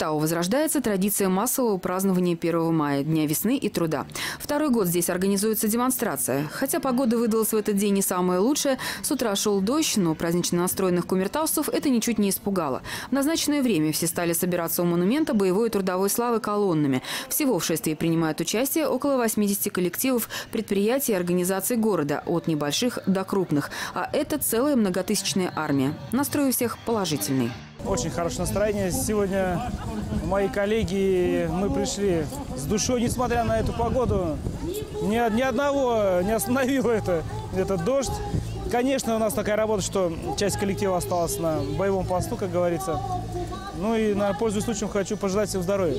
Кумертау возрождается традиция массового празднования 1 мая, Дня весны и труда. Второй год здесь организуется демонстрация. Хотя погода выдалась в этот день не самая лучшая, с утра шел дождь, но празднично настроенных кумертаусов это ничуть не испугало. В назначенное время все стали собираться у монумента боевой и трудовой славы колоннами. Всего в шествии принимают участие около 80 коллективов, предприятий и организаций города, от небольших до крупных. А это целая многотысячная армия. Настрой у всех положительный. Очень хорошее настроение. Сегодня мои коллеги, мы пришли с душой, несмотря на эту погоду. Ни, ни одного не остановило это, этот дождь. Конечно, у нас такая работа, что часть коллектива осталась на боевом посту, как говорится. Ну и, на пользуясь случаем, хочу пожелать всем здоровья.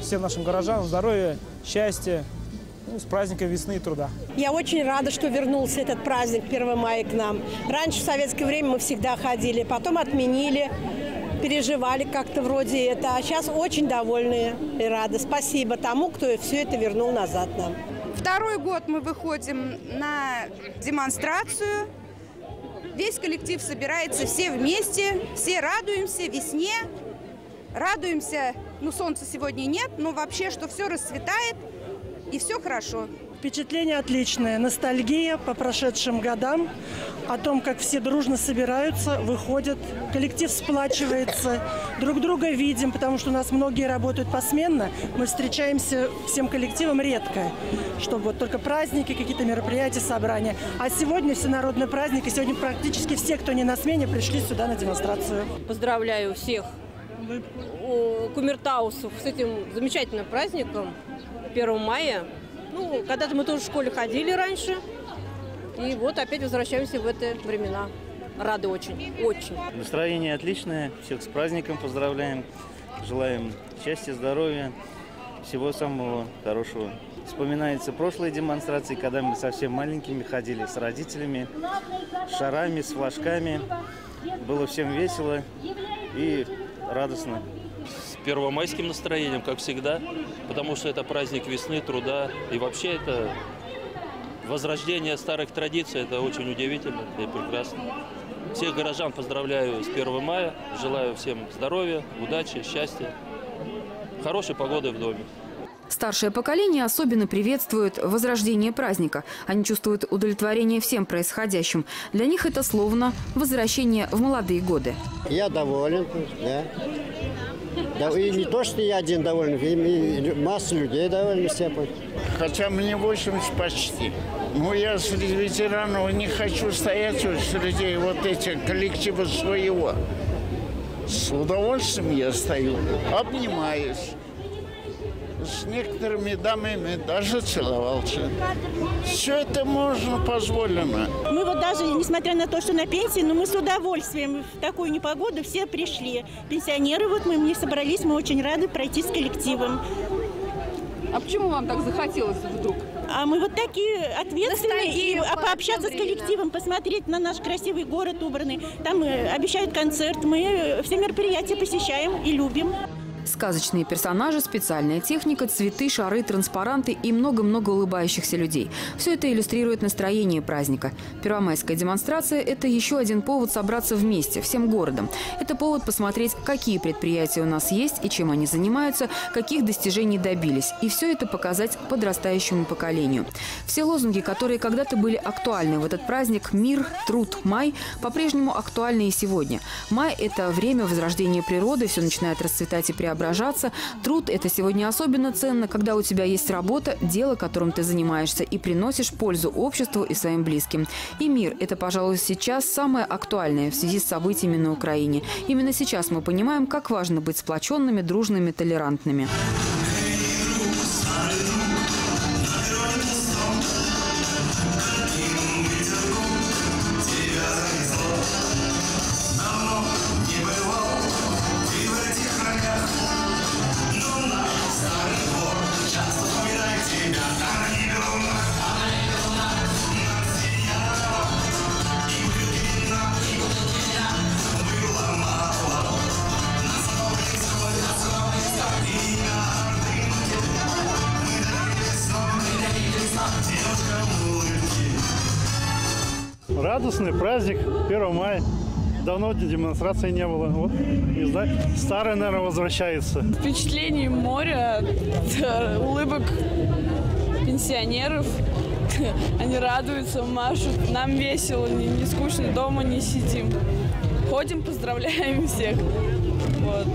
Всем нашим горожанам здоровья, счастья, ну, с праздником весны и труда. Я очень рада, что вернулся этот праздник 1 мая к нам. Раньше, в советское время, мы всегда ходили, потом отменили, переживали как-то вроде это. А сейчас очень довольны и рады. Спасибо тому, кто все это вернул назад нам. Второй год мы выходим на демонстрацию. Весь коллектив собирается все вместе, все радуемся весне, радуемся, ну солнца сегодня нет, но вообще, что все расцветает – и все хорошо. Впечатление отличное. Ностальгия по прошедшим годам, о том, как все дружно собираются, выходят, коллектив сплачивается, друг друга видим, потому что у нас многие работают посменно. Мы встречаемся всем коллективом редко, чтобы вот только праздники, какие-то мероприятия, собрания. А сегодня всенародный праздник, и сегодня практически все, кто не на смене, пришли сюда на демонстрацию. Поздравляю всех кумертаусов с этим замечательным праздником. 1 мая. Ну, когда-то мы тоже в школе ходили раньше. И вот опять возвращаемся в эти времена. Рады очень, очень. Настроение отличное. Всех с праздником поздравляем. Желаем счастья, здоровья, всего самого хорошего. Вспоминается прошлые демонстрации, когда мы совсем маленькими ходили с родителями, с шарами, с флажками. Было всем весело и радостно первомайским настроением, как всегда, потому что это праздник весны, труда. И вообще это возрождение старых традиций. Это очень удивительно и прекрасно. Всех горожан поздравляю с 1 мая. Желаю всем здоровья, удачи, счастья, хорошей погоды в доме. Старшее поколение особенно приветствует возрождение праздника. Они чувствуют удовлетворение всем происходящим. Для них это словно возвращение в молодые годы. Я доволен, да. Да, и не то, что я один доволен, и масса людей довольны все. Хотя мне 80 почти. Ну, я среди ветеранов не хочу стоять среди вот этих коллективов своего. С удовольствием я стою, обнимаюсь с некоторыми дамами даже целовался. Все это можно, позволено. Мы вот даже, несмотря на то, что на пенсии, но мы с удовольствием в такую непогоду все пришли. Пенсионеры, вот мы не собрались, мы очень рады пройти с коллективом. А почему вам так захотелось вдруг? А мы вот такие ответственные, и а пообщаться с коллективом, посмотреть на наш красивый город убранный. Там э, обещают концерт, мы все мероприятия посещаем и любим. Сказочные персонажи, специальная техника, цветы, шары, транспаранты и много-много улыбающихся людей. Все это иллюстрирует настроение праздника. Первомайская демонстрация – это еще один повод собраться вместе, всем городом. Это повод посмотреть, какие предприятия у нас есть и чем они занимаются, каких достижений добились. И все это показать подрастающему поколению. Все лозунги, которые когда-то были актуальны в этот праздник – мир, труд, май – по-прежнему актуальны и сегодня. Май – это время возрождения природы, все начинает расцветать и преображаться преображаться. Труд – это сегодня особенно ценно, когда у тебя есть работа, дело, которым ты занимаешься, и приносишь пользу обществу и своим близким. И мир – это, пожалуй, сейчас самое актуальное в связи с событиями на Украине. Именно сейчас мы понимаем, как важно быть сплоченными, дружными, толерантными. Радостный праздник 1 мая. давно демонстрации не было. Вот, и старое, наверное, возвращается. Впечатлений моря, улыбок пенсионеров. Они радуются, машут. Нам весело, не, не скучно, дома не сидим. Ходим, поздравляем всех. Вот.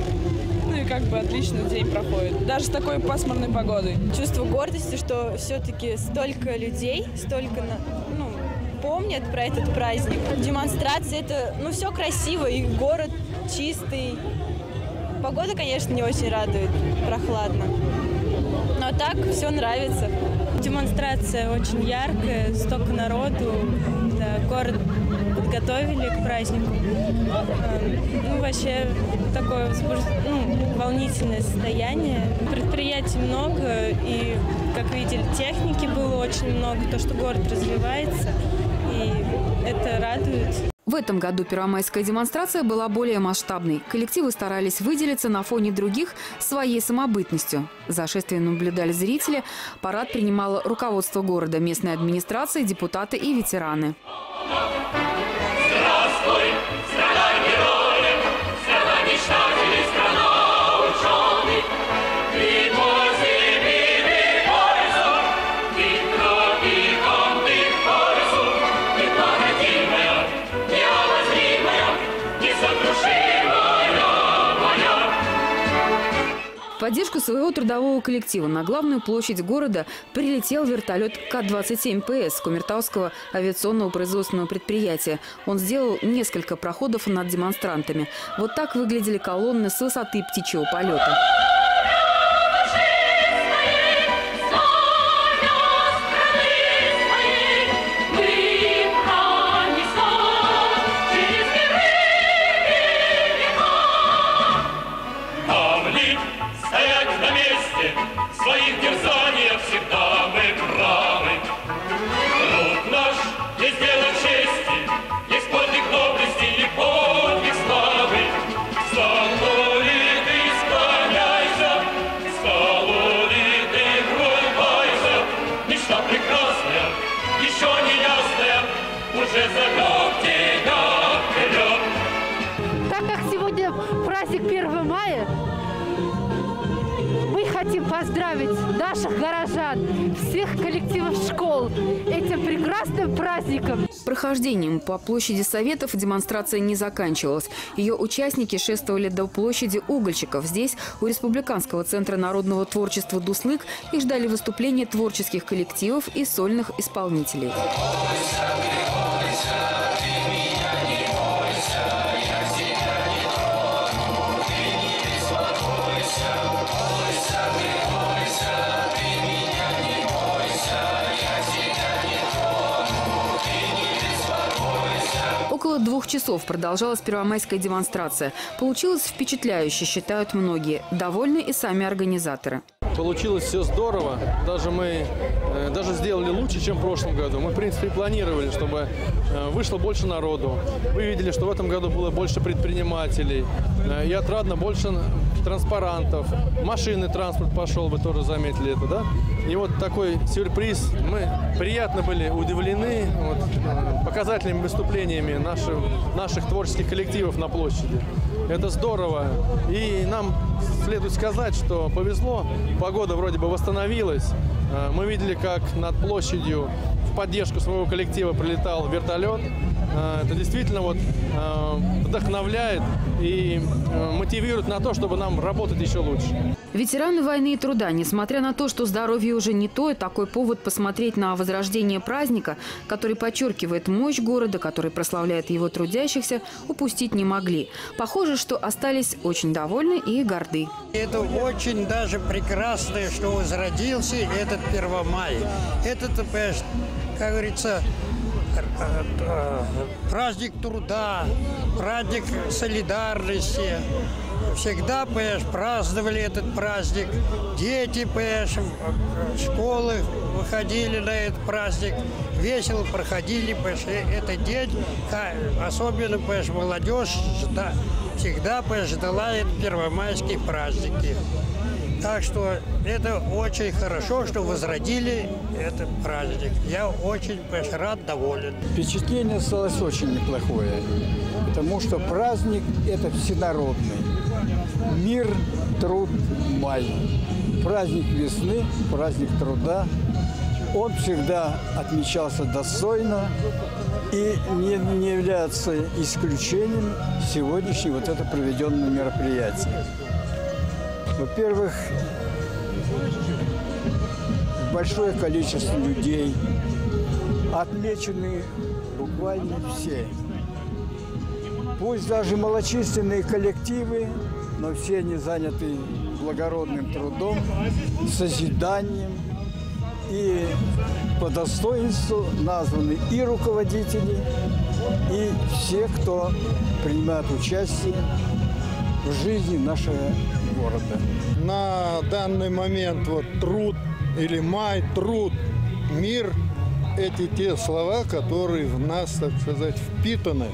Ну и как бы отлично день проходит. Даже с такой пасмурной погодой. Чувство гордости, что все-таки столько людей, столько ну, помнят про этот праздник. Демонстрация, это, ну, все красиво, и город чистый. Погода, конечно, не очень радует, прохладно. Но так все нравится. Демонстрация очень яркая, столько народу, да, город подготовили к празднику. Ну, вообще такое ну, волнительное состояние. Предприятий много, и, как видели, техники было очень много, то, что город развивается, это радует. В этом году первомайская демонстрация была более масштабной. Коллективы старались выделиться на фоне других своей самобытностью. За шествием наблюдали зрители. Парад принимало руководство города, местная администрация, депутаты и ветераны. Здравствуй, поддержку своего трудового коллектива на главную площадь города прилетел вертолет К-27ПС Кумертауского авиационного производственного предприятия. Он сделал несколько проходов над демонстрантами. Вот так выглядели колонны с высоты птичьего полета. Хотим поздравить наших горожан, всех коллективов школ этим прекрасным праздником. Прохождением по площади Советов демонстрация не заканчивалась. Ее участники шествовали до площади угольщиков. Здесь, у Республиканского центра народного творчества «Дуслык», их ждали выступления творческих коллективов и сольных исполнителей. Около двух часов продолжалась первомайская демонстрация. Получилось впечатляюще, считают многие. Довольны и сами организаторы. Получилось все здорово. Даже мы э, даже сделали лучше, чем в прошлом году. Мы, в принципе, планировали, чтобы э, вышло больше народу. Вы видели, что в этом году было больше предпринимателей. Э, и отрадно больше транспарантов. Машинный транспорт пошел, вы тоже заметили это, да? И вот такой сюрприз. Мы приятно были удивлены вот, показательными выступлениями наших, наших творческих коллективов на площади. Это здорово. И нам следует сказать, что повезло. Погода вроде бы восстановилась. Э, мы видели, как над площадью в поддержку своего коллектива прилетал вертолет. Э, это действительно вот э, вдохновляет и мотивирует на то, чтобы нам работать еще лучше. Ветераны войны и труда, несмотря на то, что здоровье уже не то, и такой повод посмотреть на возрождение праздника, который подчеркивает мощь города, который прославляет его трудящихся, упустить не могли. Похоже, что остались очень довольны и горды. Это очень даже прекрасно, что возродился этот Первомай. Это, как говорится, праздник труда, праздник солидарности. Всегда, понимаешь, праздновали этот праздник. Дети, понимаешь, школы выходили на этот праздник, весело проходили, понимаешь, этот день, особенно, понимаешь, молодежь всегда, понимаешь, ждала этот первомайские праздники. Так что это очень хорошо, что возродили этот праздник. Я очень рад, доволен. Впечатление осталось очень неплохое. Потому что праздник – это всенародный. Мир, труд, май. Праздник весны, праздник труда. Он всегда отмечался достойно и не, не является исключением сегодняшнее вот это проведенное мероприятие. Во-первых, большое количество людей, отмечены буквально все. Пусть даже малочисленные коллективы, но все они заняты благородным трудом, созиданием. И по достоинству названы и руководители, и все, кто принимает участие в жизни нашего города. На данный момент вот труд или май, труд, мир – эти те слова, которые в нас, так сказать, впитаны.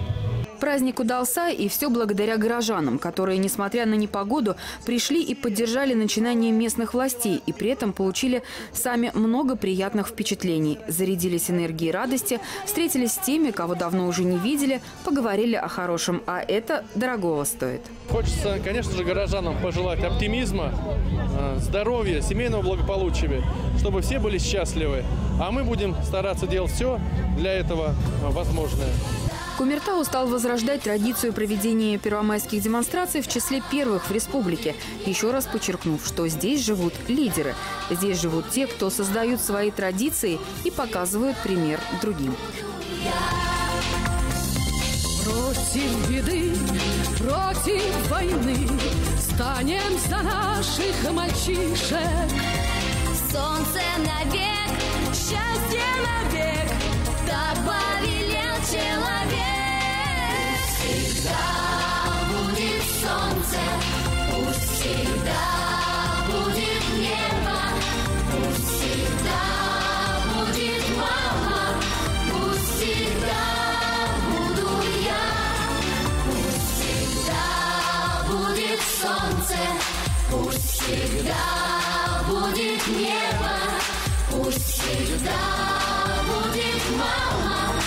Праздник удался, и все благодаря горожанам, которые, несмотря на непогоду, пришли и поддержали начинание местных властей, и при этом получили сами много приятных впечатлений. Зарядились энергией радости, встретились с теми, кого давно уже не видели, поговорили о хорошем, а это дорогого стоит. Хочется, конечно же, горожанам пожелать оптимизма, э, здоровья, семейного благополучия, чтобы все были счастливы. А мы будем стараться делать все для этого э, возможное. Кумертау стал возрождать традицию проведения первомайских демонстраций в числе первых в республике, еще раз подчеркнув, что здесь живут лидеры. Здесь живут те, кто создают свои традиции и показывают пример другим. Против беды, против войны Станем за наших мальчишек Солнце навек, счастье навек Так Пусть всегда будет небо Пусть всегда будет мама